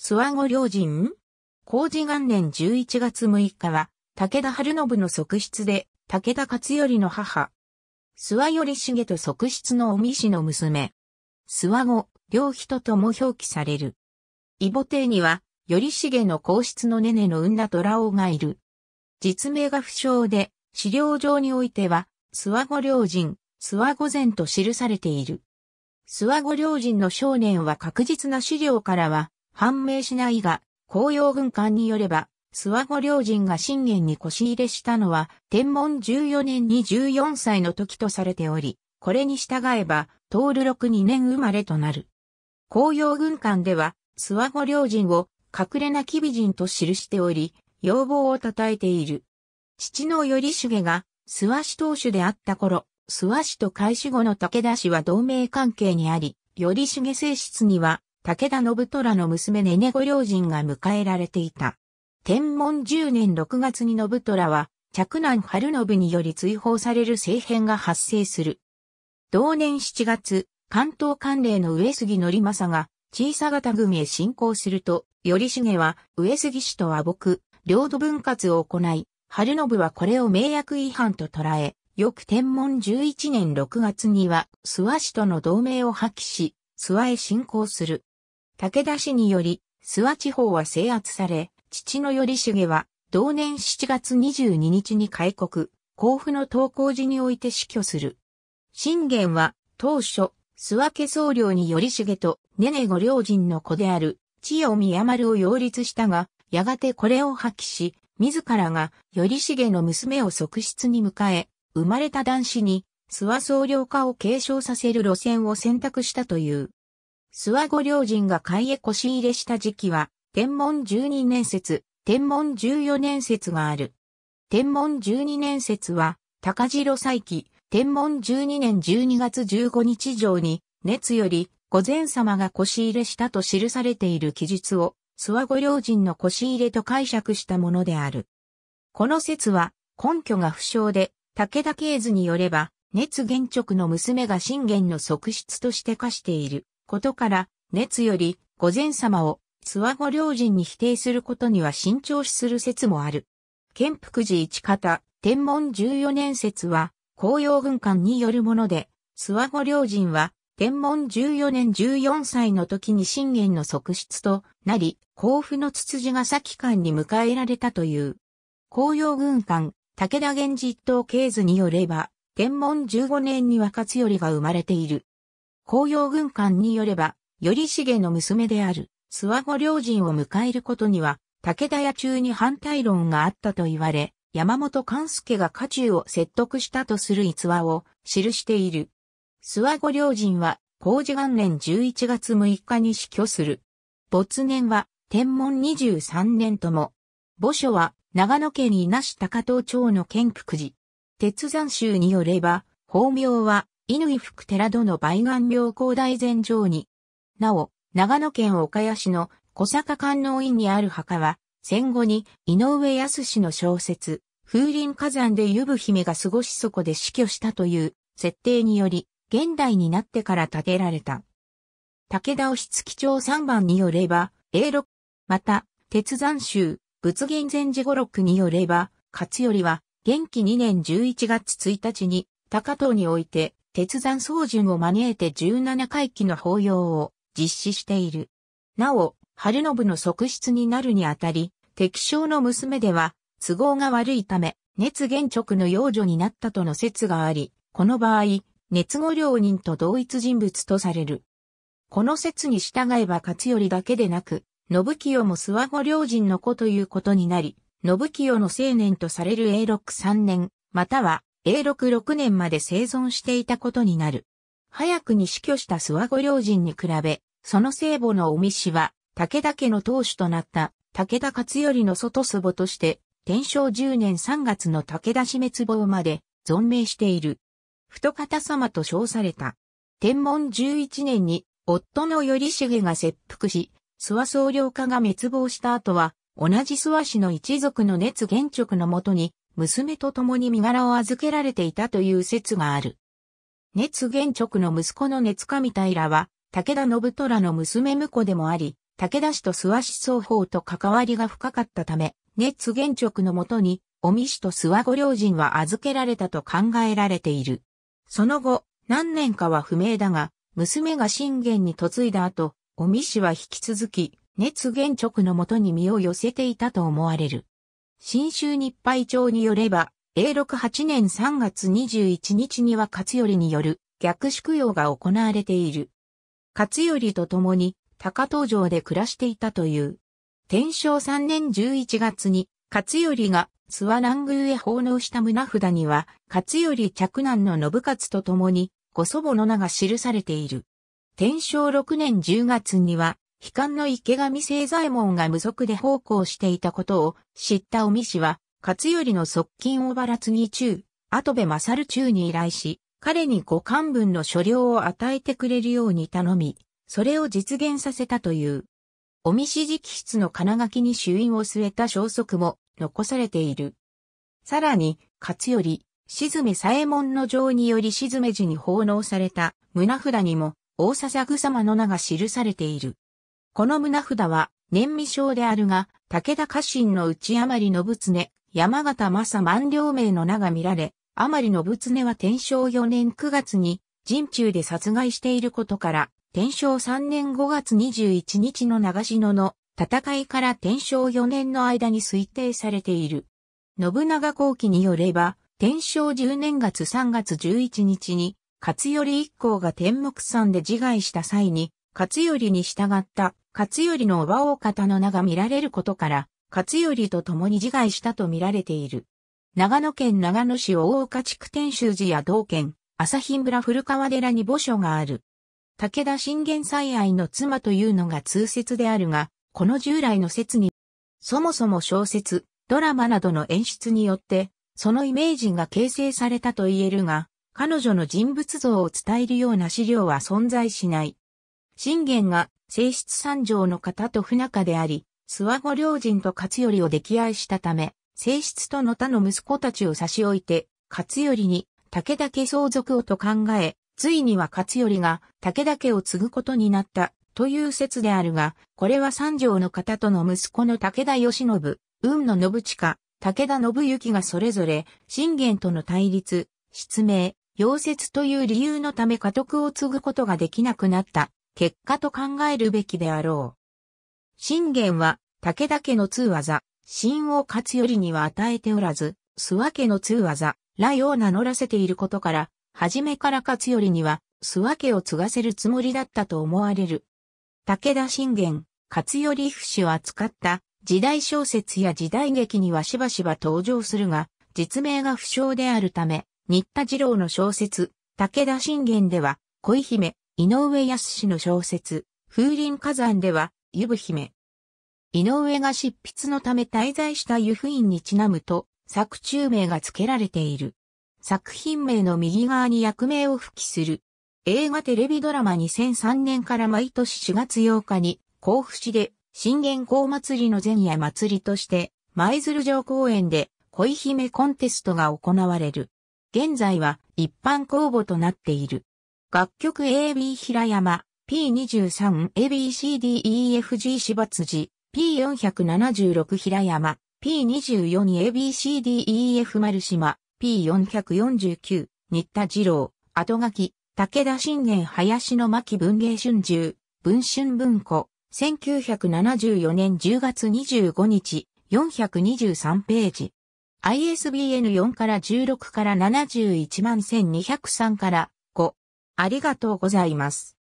諏訪後良人？工事元年11月6日は、武田春信の側室で、武田勝頼の母。諏訪頼重と側室の尾身氏の娘。諏訪後、両人とも表記される。異母帝には、頼重の皇室のネネの産んだ虎王がいる。実名が不詳で、資料上においては、諏訪後良人、諏訪御前と記されている。諏訪後良人の少年は確実な資料からは判明しないが、紅葉軍艦によれば、諏訪後良人が信玄に腰入れしたのは、天文14年に14歳の時とされており、これに従えば、東ル6 2年生まれとなる。紅葉軍艦では、諏訪後良人を隠れなき美人と記しており、要望を称えている。父の頼重が、諏訪氏当主であった頃、諏訪氏と開始後の武田氏は同盟関係にあり、頼重正室には武田信虎の娘ネネご両人が迎えられていた。天文10年6月に信虎は、着男春信により追放される政変が発生する。同年7月、関東関連の上杉則政が小さ型組へ侵攻すると、頼重は上杉氏と和睦、領土分割を行い、春信はこれを名約違反と捉え、翌天文11年6月には、諏訪氏との同盟を破棄し、諏訪へ侵攻する。武田氏により、諏訪地方は制圧され、父の頼重は、同年7月22日に開国、甲府の投稿時において死去する。信玄は、当初、諏訪家僧侶に頼重と、ねねご両人の子である、千代宮丸を擁立したが、やがてこれを破棄し、自らが頼重の娘を側室に迎え、生まれた男子に、諏訪僧侶化を継承させる路線を選択したという。諏訪御両人が海へ腰入れした時期は、天文12年説、天文14年説がある。天文12年説は、高次路再起、天文12年12月15日上に、熱より、御前様が腰入れしたと記されている記述を、諏訪御両人の腰入れと解釈したものである。この説は、根拠が不詳で、武田経図によれば、熱玄直の娘が信玄の側室として化している。ことから、熱より、御前様を、諏訪御両人に否定することには慎重視する説もある。建福寺一方、天文14年説は、紅葉軍艦によるもので、諏訪御両人は、天文14年14歳の時に信玄の側室となり、甲府のつつじが先館に迎えられたという。紅葉軍艦、武田源氏一等経図によれば、天文15年に若津頼が生まれている。紅葉軍艦によれば、頼重の娘である、諏訪御両人を迎えることには、武田屋中に反対論があったと言われ、山本勘助が家中を説得したとする逸話を記している。諏訪御両人は、工事元年11月6日に死去する。没年は、天文23年とも。墓所は、長野県稲市高東町の県福寺。鉄山集によれば、法名は、乾福寺戸の梅岩廟高大前上に。なお、長野県岡谷市の小坂観音院にある墓は、戦後に井上康の小説、風林火山で湯布姫が過ごしそこで死去したという設定により、現代になってから建てられた。武田押月町三番によれば、永禄、また、鉄山集、仏言前寺五六によれば、勝頼は、元気2年11月1日に、高藤において、鉄山総順を招いて17回忌の法要を実施している。なお、春信の側室になるにあたり、敵将の娘では都合が悪いため、熱玄直の養女になったとの説があり、この場合、熱語領人と同一人物とされる。この説に従えば勝頼だけでなく、信清も諏訪御領人の子ということになり、信清の青年とされる永禄3年、または永禄6年まで生存していたことになる。早くに死去した諏訪御領人に比べ、その聖母のおみ氏は、武田家の当主となった武田勝頼の外祖母として、天正10年3月の武田死滅亡まで存命している。太方様と称された。天文11年に夫の頼重が切腹し、諏訪総領家が滅亡した後は、同じ諏訪氏の一族の熱玄直のもとに、娘と共に身柄を預けられていたという説がある。熱玄直の息子の熱上平は、武田信虎の娘婿でもあり、武田氏と諏訪氏双方と関わりが深かったため、熱原直のもとに、尾身氏と諏訪御両人は預けられたと考えられている。その後、何年かは不明だが、娘が信玄に嫁いだ後、尾身氏は引き続き、熱原直のもとに身を寄せていたと思われる。新州日配帳によれば、永禄8年3月21日には勝頼による逆祝用が行われている。勝頼と共に高東城で暮らしていたという。天正3年11月に勝頼が諏訪南宮へ奉納した胸札には、勝頼着男の信勝と共に、ご祖母の名が記されている。天正6年10月には、悲観の池上清左衛門が無足で奉公していたことを知った尾身氏は、勝頼の側近をばらつぎ中、後部勝中に依頼し、彼に五巻分の所領を与えてくれるように頼み、それを実現させたという。尾身氏直筆の金書きに朱印を据えた消息も残されている。さらに、勝頼、静め左衛門の城により静め寺に奉納された胸札にも大笹草様の名が記されている。この胸札は年未章であるが、武田家臣の内余り信常、山形正万両名の名が見られ、余り信常は天正4年9月に陣中で殺害していることから、天正3年5月21日の長篠の戦いから天正4年の間に推定されている。信長後期によれば、天正10年月3月11日に、勝頼一行が天目山で自害した際に、勝頼に従った勝頼の馬王方の名が見られることから、勝頼と共に自害したと見られている。長野県長野市大岡地区天修寺や道県、朝日村古川寺に墓所がある。武田信玄最愛の妻というのが通説であるが、この従来の説に、そもそも小説、ドラマなどの演出によって、そのイメージが形成されたと言えるが、彼女の人物像を伝えるような資料は存在しない。信玄が正室三条の方と不仲であり、諏訪御両人と勝頼を溺愛したため、正室との他の息子たちを差し置いて、勝頼に武田家相続をと考え、ついには勝頼が武田家を継ぐことになったという説であるが、これは三条の方との息子の武田義信、運の信近、武田信行がそれぞれ、信玄との対立、失明、溶接という理由のため家督を継ぐことができなくなった。結果と考えるべきであろう。信玄は武田家の通技、新王勝頼には与えておらず、諏訪家の通技、来を名乗らせていることから、初めから勝頼には、諏訪家を継がせるつもりだったと思われる。武田信玄、勝頼節を扱った時代小説や時代劇にはしばしば登場するが、実名が不詳であるため、新田次郎の小説、武田信玄では、恋姫、井上康の小説、風林火山では、湯布姫。井上が執筆のため滞在した湯布院にちなむと、作中名が付けられている。作品名の右側に役名を付記する。映画テレビドラマ2003年から毎年4月8日に甲府市で信玄公祭りの前夜祭りとして舞鶴城公園で恋姫コンテストが行われる。現在は一般公募となっている。楽曲 AB 平山 P23 ABCDEFG 芝辻 P476 平山 P24 ABCDEF 丸島 P449 新田次郎後書き武田信玄林の牧文芸春秋、文春文庫、1974年10月25日、423ページ。ISBN 4から16から71万1203から。ありがとうございます。